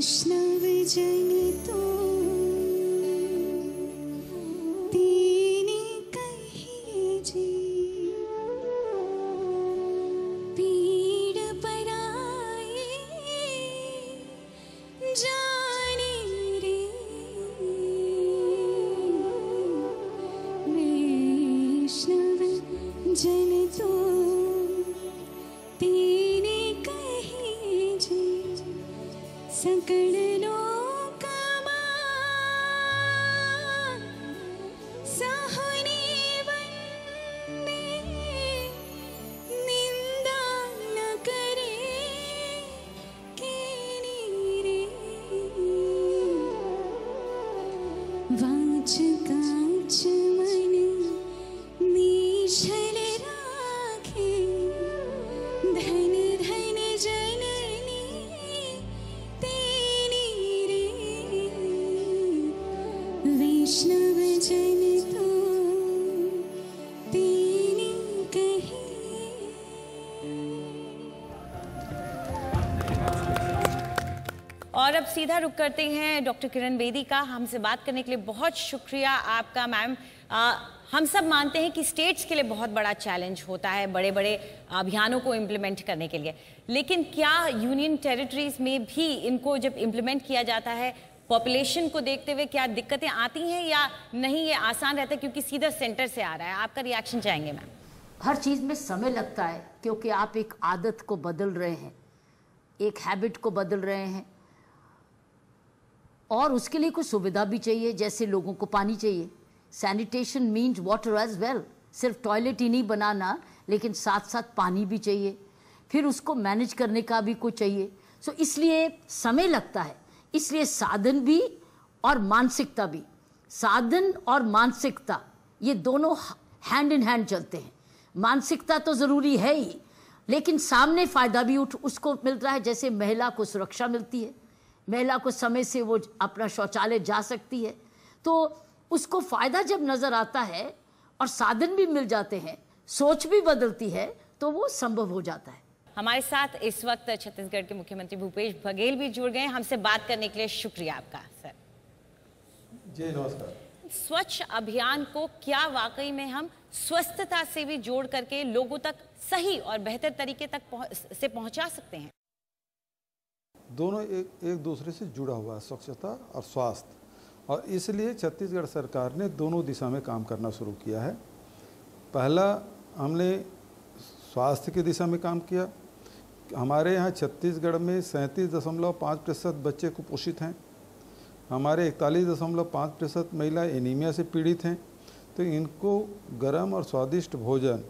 कृष्णविजयितु और अब सीधा रुक करते हैं डॉक्टर किरण बेदी का। हमसे बात करने के लिए बहुत शुक्रिया आपका, मैम। हम सब मानते हैं कि स्टेट्स के लिए बहुत बड़ा चैलेंज होता है बड़े बड़े अभियानों को इम्प्लीमेंट करने के लिए। लेकिन क्या यूनियन टेरिटरीज में भी इनको जब इम्प्लीमेंट किया जाता है पॉपुलेशन को देखते हुए क्या दिक्कतें आती हैं या नहीं, ये आसान रहता है क्योंकि सीधा सेंटर से आ रहा है? आपका रिएक्शन चाहेंगे, मैम? हर चीज़ में समय लगता है क्योंकि आप एक आदत को बदल रहे हैं, एक हैबिट को बदल रहे हैं। और उसके लिए कुछ सुविधा भी चाहिए, जैसे लोगों को पानी चाहिए। Sanitation means water as well सिर्फ़ टॉयलेट ही नहीं बनाना, लेकिन साथ साथ पानी भी चाहिए। फिर उसको मैनेज करने का भी कुछ चाहिए। सो इसलिए समय लगता है। इसलिए साधन भी और मानसिकता भी। साधन और मानसिकता, ये दोनों हैंड इन हैंड चलते हैं। मानसिकता तो ज़रूरी है ही, लेकिन सामने फ़ायदा भी उठ, उसको मिल रहा है। जैसे महिला को सुरक्षा मिलती है। महिला को समय से वो अपना शौचालय जा सकती है। तो उसको फ़ायदा जब नज़र आता है और साधन भी मिल जाते हैं सोच भी बदलती है तो वो संभव हो जाता है। हमारे साथ इस वक्त छत्तीसगढ़ के मुख्यमंत्री भूपेश बघेल भी जुड़ गए हमसे बात करने के लिए शुक्रिया आपका सर। जी नमस्कार। स्वच्छ अभियान को क्या वाकई में हम स्वस्थता से भी जोड़ करके लोगों तक सही और बेहतर तरीके तक पहुँच, से पहुँचा सकते हैं? दोनों एक एक दूसरे से जुड़ा हुआ है, स्वच्छता और स्वास्थ्य। और इसलिए छत्तीसगढ़ सरकार ने दोनों दिशा में काम करना शुरू किया है। पहला, हमने स्वास्थ्य की दिशा में काम किया। हमारे यहाँ छत्तीसगढ़ में सैंतीस दशमलव पाँच प्रतिशत बच्चे कुपोषित हैं। हमारे इकतालीस दशमलव पाँच प्रतिशत महिला एनीमिया से पीड़ित हैं। तो इनको गर्म और स्वादिष्ट भोजन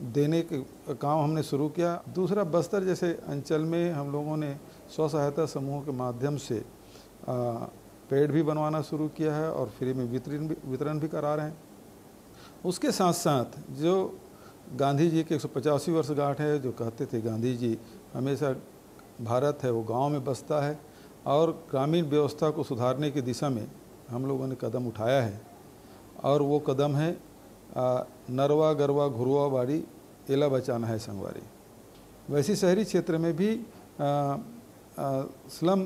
देने के काम हमने शुरू किया। दूसरा बस्तर जैसे अंचल में हम लोगों ने स्व सहायता समूह के माध्यम से पेड़ भी बनवाना शुरू किया है और फ्री में वितरण भी वितरण भी करा रहे हैं। उसके साथ साथ जो गांधी जी के एक सौ पचासी वर्षगांठ है, जो कहते थे गांधी जी, हमेशा भारत है, वो गाँव में बसता है और ग्रामीण व्यवस्था को सुधारने की दिशा में हम लोगों ने कदम उठाया है और वो कदम है नरवा गरवा घुरवा बाड़ी एला बचाना है संगवारी। वैसे शहरी क्षेत्र में भी आ, आ, स्लम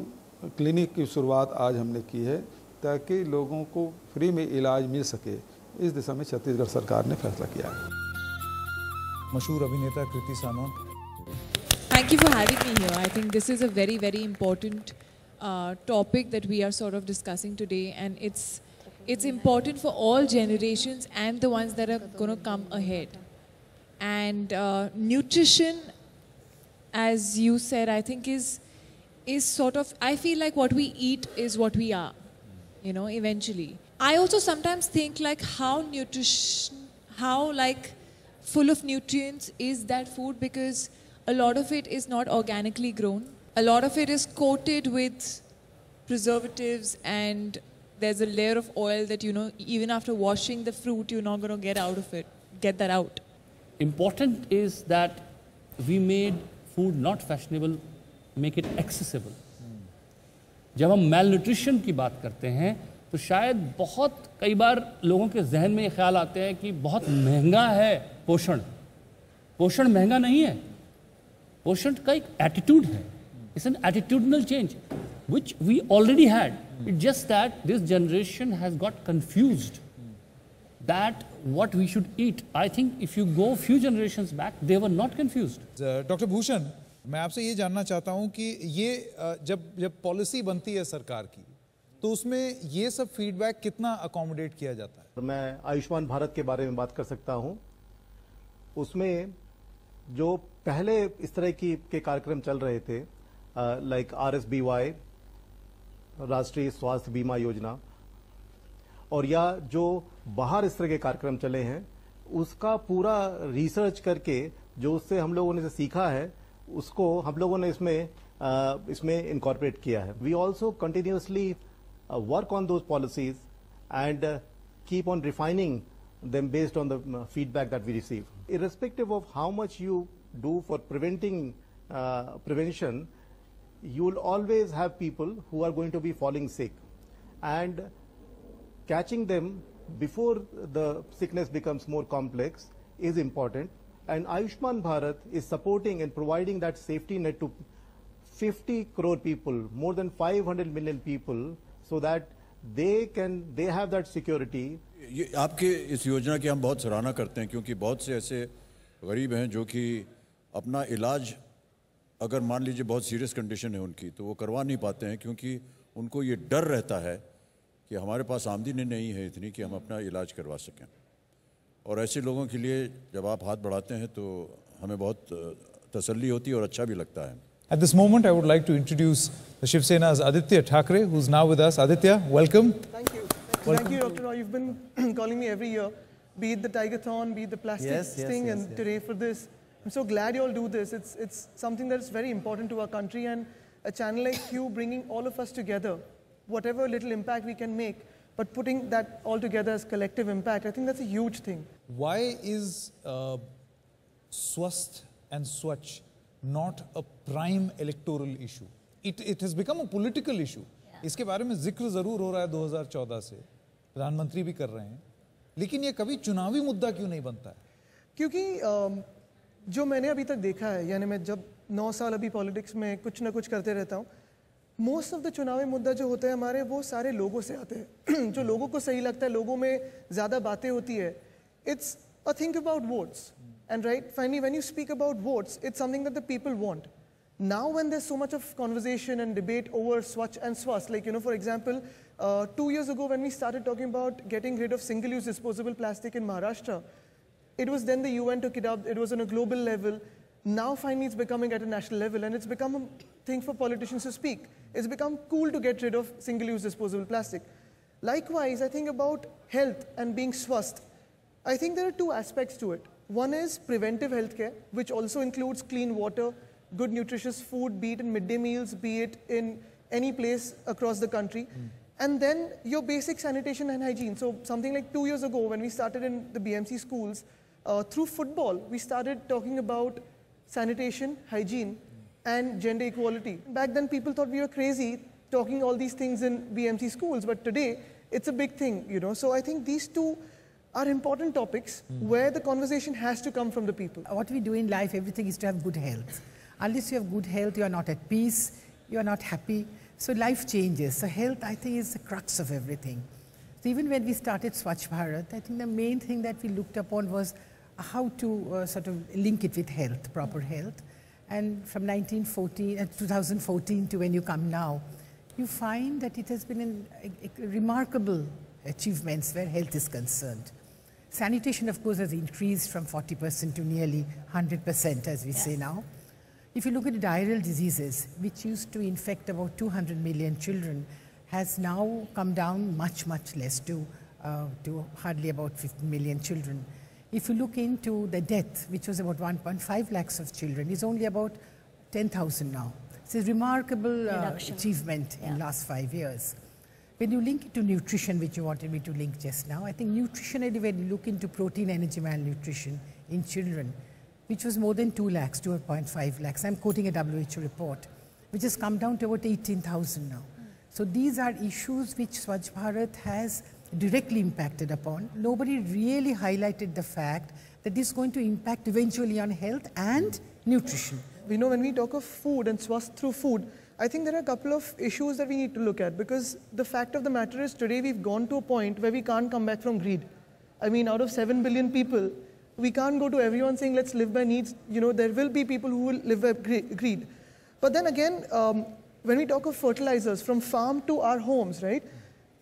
क्लिनिक की शुरुआत आज हमने की है ताकि लोगों को फ्री में इलाज मिल सके। इस दिशा में छत्तीसगढ़ सरकार ने फैसला किया है। मशहूर अभिनेता Kriti Sanon. Thank you for having me here. I think this is a very, very important uh, topic that we are sort of discussing today, and it's it's important for all generations and the ones that are going to come ahead. And uh, nutrition, as you said, I think is is sort of. I feel like what we eat is what we are. You know, eventually. I also sometimes think like how nutrition, how like full of nutrients is that food because a lot of it is not organically grown. A lot of it is coated with preservatives and there's a layer of oil that you know even after washing the fruit you're not going to get out of it get that out important is that we made food not fashionable make it accessible जब हम mail nutrition की बात करते हैं तो शायद बहुत कई बार लोगों के जहन में ये ख्याल आते हैं कि बहुत महँगा है पोषण पोषण महँगा नहीं है पोषण का एक एटीट्यूड है it's an attitudinal change which we already had. It's just that this generation has got confused that what we should eat. I think if you go few generations back, they were not confused. Doctor Bhushan मैं आपसे ये जानना चाहता हूँ कि ये जब जब पॉलिसी बनती है सरकार की तो उसमें ये सब फीडबैक कितना अकोमोडेट किया जाता है तो मैं आयुष्मान भारत के बारे में बात कर सकता हूँ उसमें जो पहले इस तरह की के कार्यक्रम चल रहे थे like R S B Y राष्ट्रीय स्वास्थ्य बीमा योजना और या जो बाहर इस तरह के कार्यक्रम चले हैं उसका पूरा रिसर्च करके जो उससे हम लोगों ने सीखा है उसको हम लोगों ने इसमें अ, इसमें इनकॉर्पोरेट किया है we also continuously work on those policies and keep on refining based on the uh, feedback that we receive. Irrespective of how much you do for preventing uh, you will always have people who are going to be falling sick. And catching them before the sickness becomes more complex is important. And Ayushman Bharat is supporting and providing that safety net to 50 crore people, more than 500 million people, so that they can they have that security ये आपके इस योजना की हम बहुत सराहना करते हैं क्योंकि बहुत से ऐसे गरीब हैं जो कि अपना इलाज अगर मान लीजिए बहुत सीरियस कंडीशन है उनकी तो वो करवा नहीं पाते हैं क्योंकि उनको ये डर रहता है कि हमारे पास आमदनी नहीं है इतनी कि हम अपना इलाज करवा सकें। और ऐसे लोगों के लिए जब आप हाथ बढ़ाते हैं तो हमें बहुत तसल्ली होती है और अच्छा भी लगता है। At this moment I would like to introduce Shiv Sena Aaditya Thackeray who is now with us Aaditya welcome thank you thank you doctor you have been calling me every year be the tigerthon be the plastic thing and today for this I'm so glad you all do this. It's, it's something that's very important to our country, and a channel like you bringing all of us together, whatever little impact we can make, but putting that all together as collective impact, I think that's a huge thing. Why is uh, Swasth and Swachh not a prime electoral issue? It, it has become a political issue. इसके बारे में जिक्र जरूर हो रहा है 2014 से प्रधानमंत्री भी कर रहे हैं लेकिन ये कभी चुनावी मुद्दा क्यों नहीं बनता है क्योंकि अम, जो मैंने अभी तक देखा है, यानी मैं जब नौ साल अभी पॉलिटिक्स में कुछ ना कुछ करते रहता हूँ मोस्ट ऑफ़ द चुनावी मुद्दा जो होते हैं हमारे, वो सारे लोगों से आते हैं। जो लोगों को सही लगता है, लोगों में ज़्यादा बातें होती है। It's a think about votes and right finally when you speak about votes it's something that the people want now when there so much of conversation and debate over Swachh and Swasth like you know for example two years ago when we start talking about getting rid of single use disposable plastic in Maharashtra it was then the UN took it up. It was on a global level. Now finally it's becoming at a national level and it's become a thing for politicians to speak. It's become cool to get rid of single-use disposable plastic. Likewise, I think about health and being swast. I think there are two aspects to it. One is preventive healthcare, which also includes clean water, good nutritious food, be it in midday meals, be it in any place across the country. Hmm. And then your basic sanitation and hygiene. So something like two years ago when we started in the BMC schools, uh, through football, we started talking about sanitation, hygiene, and gender equality. Back then people thought we were crazy talking all these things in BMC schools, but today it's a big thing, you know. So I think these two are important topics where the conversation has to come from the people. What we do in life, everything is to have good health. Unless you have good health, you are not at peace, you are not happy. So life changes. So health, I think, is the crux of everything. So even when we started Swachh Bharat, I think the main thing that we looked upon was how to uh, sort of link it with health, proper health. And from 1914, uh, 2014 to when you come now, you find that it has been an, a, a remarkable achievements where health is concerned. Sanitation, of course, has increased from 40% to nearly 100%, as we say now. If you look at diarrheal diseases, which used to infect about 200 million children, has now come down much, much less to, uh, to hardly about 50 million children. If you look into the death, which was about 1.5 lakhs of children, is only about 10,000 now. It's a remarkable uh, achievement in last five years. When you link it to nutrition, which you wanted me to link just now, I think nutritionally, when you look into protein energy malnutrition in children, which was more than 2 lakhs, 2.5 lakhs, I'm quoting a WHO report, which has come down to about 18,000 now. So these are issues which Swachh Bharat has directly impacted upon. Nobody really highlighted the fact that this is going to impact eventually on health and nutrition. We know when we talk of food and swast through food, I think there are a couple of issues that we need to look at because the fact of the matter is today we've gone to a point where we can't come back from greed. I mean, out of 7 billion people, we can't go to everyone saying let's live by needs. You know, there will be people who will live by greed. But then again, um, when we talk of fertilizers from farm to our homes, right?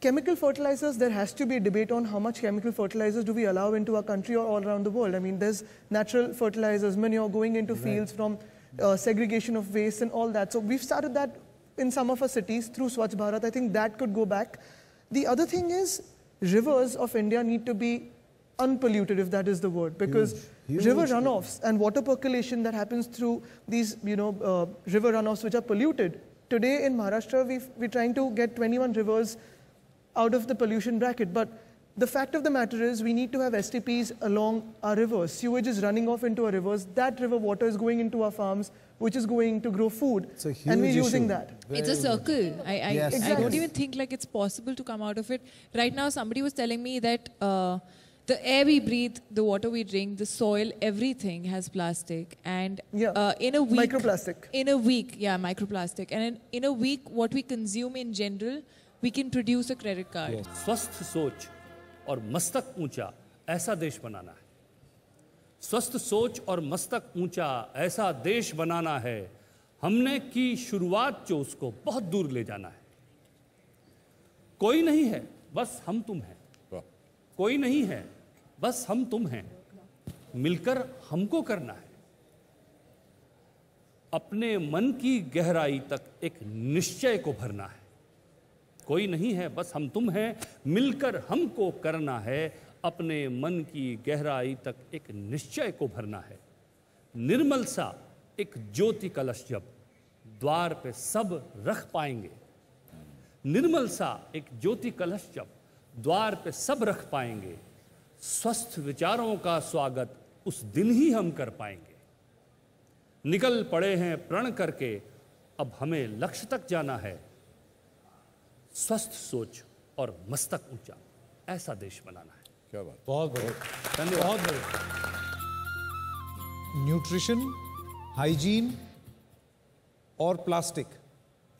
Chemical fertilizers, there has to be a debate on how much chemical fertilizers do we allow into our country or all around the world. I mean, there's natural fertilizers, manure going into fields from uh, segregation of waste and all that. So we've started that in some of our cities through Swachh Bharat. I think that could go back. The other thing is, rivers of India need to be unpolluted, if that is the word, because Huge, river huge. runoffs and water percolation that happens through these, you know, uh, river runoffs which are polluted. Today in Maharashtra, we've, we're trying to get 21 rivers out of the pollution bracket. But the fact of the matter is, we need to have STPs along our rivers. Sewage is running off into our rivers. That river water is going into our farms, which is going to grow food. It's a and we're using issue. that. It's a circle. I, I, Yes. I don't even think like it's possible to come out of it. Right now, somebody was telling me that uh, the air we breathe, the water we drink, the soil, everything has plastic. And Yeah. uh, in a week, Microplastic. In a week, yeah, microplastic. And in, in a week, what we consume in general, we can produce a credit card. स्वस्थ सोच और मस्तक ऊँचा ऐसा देश बनाना है। स्वस्थ सोच और मस्तक ऊँचा ऐसा देश बनाना है हमने की शुरुआत जो उसको बहुत दूर ले जाना है। कोई नहीं है बस हम तुम हैं। कोई नहीं है बस हम तुम हैं। मिलकर हमको करना है। अपने मन की गहराई तक एक निश्चय को भरना है। कोई नहीं है, बस हम तुम हैं। मिलकर हमको करना है, अपने मन की गहराई तक एक निश्चय को भरना है। निर्मल सा एक ज्योति कलश जब द्वार पे सब रख पाएँगे। निर्मल सा एक ज्योति कलश जब द्वार पे सब रख पाएँगे। स्वस्थ विचारों का स्वागत उस दिन ही हम कर पाएँगे। निकल पड़े हैं प्रण करके, अब हमें लक्ष्य तक जाना है। स्वस्थ सोच और मस्तक ऊँचा। ऐसा देश बनाना है। क्या बात। बहुत बढ़िया। धन्यवाद। बहुत बढ़िया। न्यूट्रिशन हाइजीन और प्लास्टिक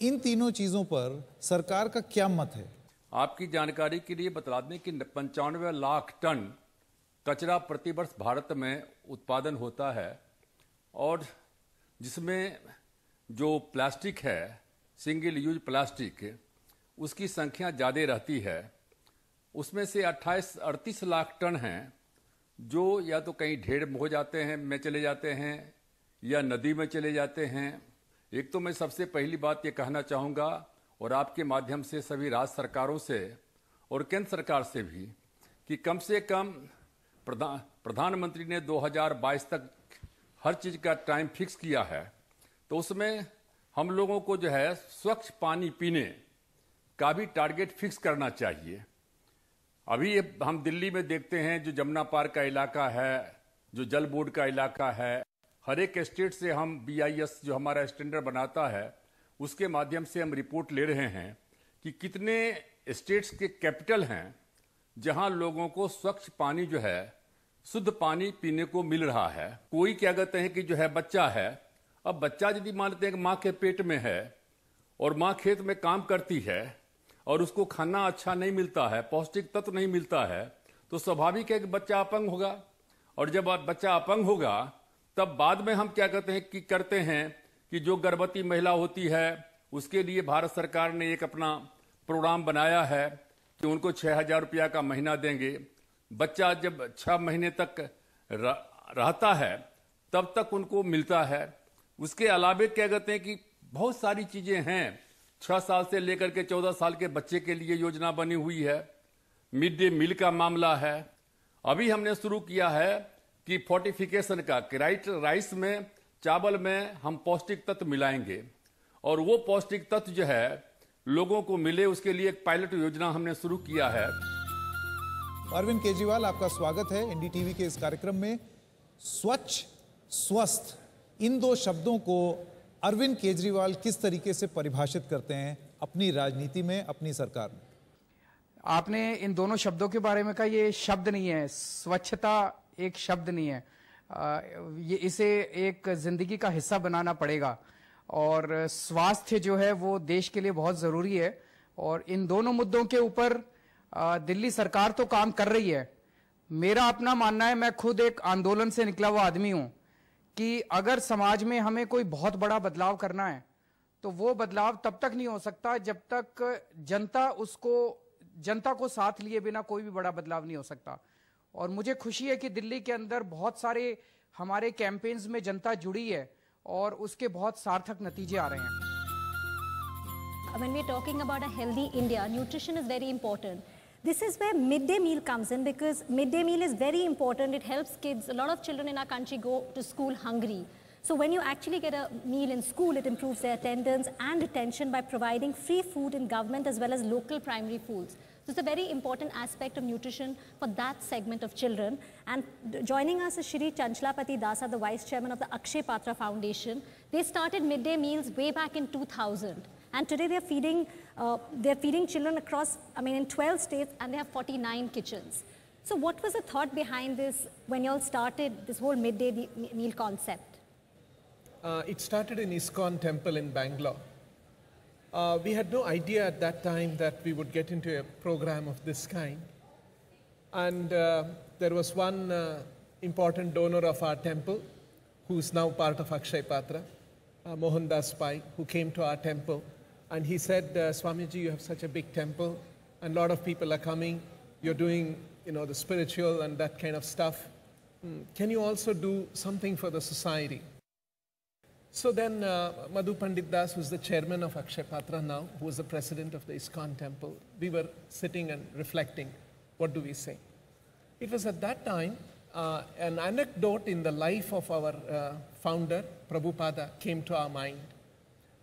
इन तीनों चीज़ों पर सरकार का क्या मत है? आपकी जानकारी के लिए बता दें कि पंचानवे लाख टन कचरा प्रति वर्ष भारत में उत्पादन होता है और जिसमें जो प्लास्टिक है सिंगल यूज़ प्लास्टिक उसकी संख्या ज़्यादा रहती है। उसमें से 28 अड़तीस लाख टन हैं, जो या तो कहीं ढेर हो जाते हैं, में चले जाते हैं, या नदी में चले जाते हैं। एक तो मैं सबसे पहली बात ये कहना चाहूँगा, और आपके माध्यम से, सभी राज्य सरकारों से, और केंद्र सरकार से भी, कि कम से कम प्रधान, प्रधानमंत्री ने 2022 तक हर चीज़ का टाइम फिक्स किया है। तो उसमें हम लोगों को जो है, स्वच्छ पानी पीने का भी टारगेट फिक्स करना चाहिए। अभी हम दिल्ली में देखते हैं, जो जमुना पार का इलाका है, जो जल बोर्ड का इलाका है, हर एक स्टेट से हम बीआईएस जो हमारा स्टैंडर्ड बनाता है, उसके माध्यम से हम रिपोर्ट ले रहे हैं कि कितने स्टेट्स के कैपिटल हैं, जहाँ लोगों को स्वच्छ पानी जो है, शुद्ध पानी पीने को मिल रहा है। कोई क्या कहते हैं कि जो है बच्चा है, अब बच्चा यदि मानते हैं कि माँ के पेट में है, और माँ खेत में काम करती है और उसको खाना अच्छा नहीं मिलता है, पौष्टिक तत्व नहीं मिलता है तो स्वाभाविक है कि बच्चा अपंग होगा। और जब बच्चा अपंग होगा, तब बाद में हम क्या कहते हैं कि करते हैं कि जो गर्भवती महिला होती है, उसके लिए भारत सरकार ने एक अपना प्रोग्राम बनाया है कि उनको छह हज़ार रुपया का महीना देंगे। बच्चा जब छह महीने तक रहता है, तब तक उनको मिलता है। उसके अलावे क्या कहते हैं कि बहुत सारी चीज़ें हैं छह साल से लेकर के चौदह साल के बच्चे के लिए योजना बनी हुई है। मिड डे मील का मामला है। अभी हमने शुरू किया है कि फोर्टिफिकेशन का राइट, राइस में, चावल में हम पौष्टिक तत्व मिलाएँगे। और वो पौष्टिक तत्व जो है, लोगों को मिले उसके लिए एक पायलट योजना हमने शुरू किया है। अरविंद केजरीवाल, आपका स्वागत है एनडीटीवी के इस कार्यक्रम में। स्वच्छ, स्वस्थ, इन दो शब्दों को अरविंद केजरीवाल किस तरीके से परिभाषित करते हैं अपनी राजनीति में, अपनी सरकार में? आपने इन दोनों शब्दों के बारे में कहा, ये शब्द नहीं है, स्वच्छता एक शब्द नहीं है। ये इसे एक ज़िंदगी का हिस्सा बनाना पड़ेगा। और स्वास्थ्य जो है, वो देश के लिए बहुत ज़रूरी है। और इन दोनों मुद्दों के ऊपर दिल्ली सरकार तो काम कर रही है। मेरा अपना मानना है, मैं खुद एक आंदोलन से निकला हुआ आदमी हूँ। कि अगर समाज में हमें कोई बहुत बड़ा बदलाव करना है तो वो बदलाव तब तक नहीं हो सकता जब तक जनता उसको जनता को साथ लिए बिना कोई भी बड़ा बदलाव नहीं हो सकता और मुझे खुशी है कि दिल्ली के अंदर बहुत सारे हमारे कैंपेन्स में जनता जुड़ी है और उसके बहुत सार्थक नतीजे आ रहे हैं when talking about a healthy India, nutrition is very important. This is where midday meal comes in because midday meal is very important. It helps kids. A lot of children in our country go to school hungry. So when you actually get a meal in school, it improves their attendance and retention by providing free food in government as well as local primary foods. So it's a very important aspect of nutrition for that segment of children. And joining us is Shri Chanchlapati Dasa, the Vice Chairman of the Akshay Patra Foundation. They started midday meals way back in 2000. And today they're feeding, uh, they're feeding children across, I mean, in 12 states, and they have 49 kitchens. So what was the thought behind this when you all started this whole midday meal concept? Uh, it started in ISKCON temple in Bangalore. Uh, we had no idea at that time that we would get into a program of this kind. And uh, there was one uh, important donor of our temple, who is now part of Akshay Patra, uh, Mohan Das Pai, who came to our temple. And he said, uh, Swamiji, you have such a big temple, and a lot of people are coming. You're doing, you know, the spiritual and that kind of stuff. Hmm, Can you also do something for the society? So then uh, Madhu Pandit Das, who's the chairman of Akshay Patra now, who was the president of the ISKCON temple, we were sitting and reflecting, what do we say? It was at that time uh, an anecdote in the life of our uh, founder, Prabhupada, came to our mind.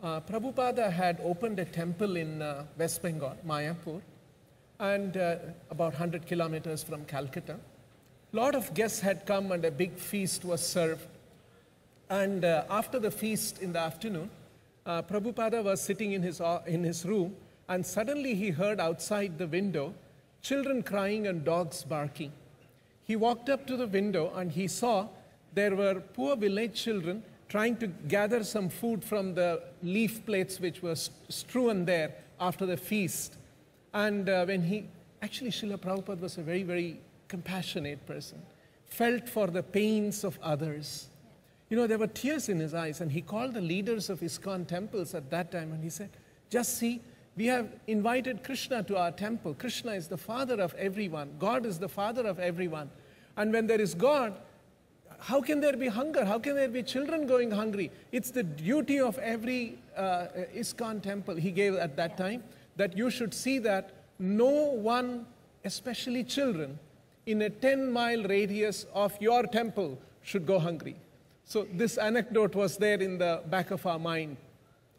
Uh, Prabhupada had opened a temple in uh, West Bengal, Mayapur, and uh, about 100 kilometers from Calcutta. A lot of guests had come and a big feast was served. And uh, after the feast in the afternoon, uh, Prabhupada was sitting in his, o- in his room, and suddenly he heard outside the window children crying and dogs barking. He walked up to the window and he saw there were poor village children trying to gather some food from the leaf plates which were strewn there after the feast. And uh, when he, actually, Srila Prabhupada was a very, very compassionate person, felt for the pains of others. You know, there were tears in his eyes, and he called the leaders of ISKCON temples at that time and he said, Just see, we have invited Krishna to our temple. Krishna is the father of everyone, God is the father of everyone. And when there is God, how can there be hunger? How can there be children going hungry? It's the duty of every uh, ISKCON temple he gave at that time that you should see that no one, especially children, in a 10 mile radius of your temple should go hungry. So this anecdote was there in the back of our mind.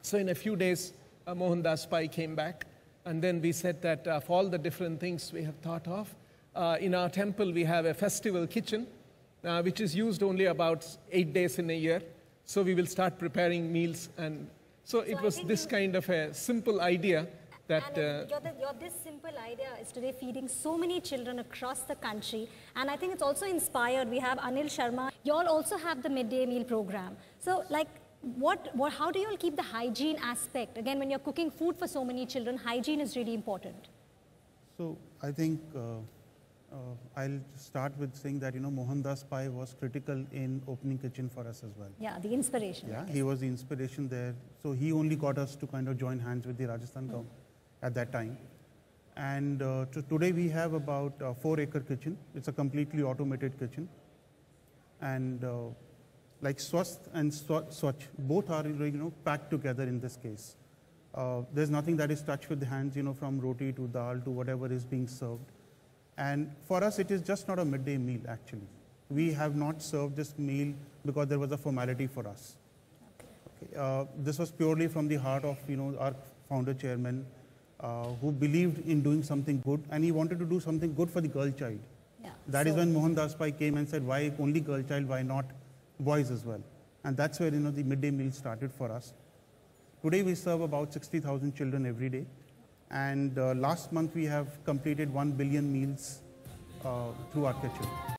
So in a few days, uh, Mohan Das Pai came back, and then we said that of all the different things we have thought of, uh, in our temple we have a festival kitchen, uh, which is used only about eight days in a year. So we will start preparing meals, and so it was this kind of a simple idea that. And Uh, it- your, your, this simple idea is today feeding so many children across the country. And I think it's also inspired. We have Anil Sharma. You all also have the midday meal program. So, like, what, what, how do you all keep the hygiene aspect? Again, when you're cooking food for so many children, hygiene is really important. So I think uh, I'll start with saying that you know Mohandas Pai was critical in opening kitchen for us as well. Yeah, the inspiration. Yeah, he was the inspiration there. So he only got us to kind of join hands with the Rajasthan government at that time. And uh, to today we have about uh, four acre kitchen. It's a completely automated kitchen. And uh, like Swasth and Swa- Swachh, both are you know packed together in this case. Uh, there's nothing that is touched with the hands, you know, from roti to dal to whatever is being served. And for us, it is just not a midday meal, actually. We have not served this meal because there was a formality for us. Okay, uh, this was purely from the heart of, you know, our founder chairman, uh, who believed in doing something good, and he wanted to do something good for the girl child. Yeah. That is So- when Mohan Das Pai came and said, why only girl child, why not boys as well? And that's where, you know, the midday meal started for us. Today we serve about 60,000 children every day. And uh, last month we have completed 1 billion meals uh, through our kitchen.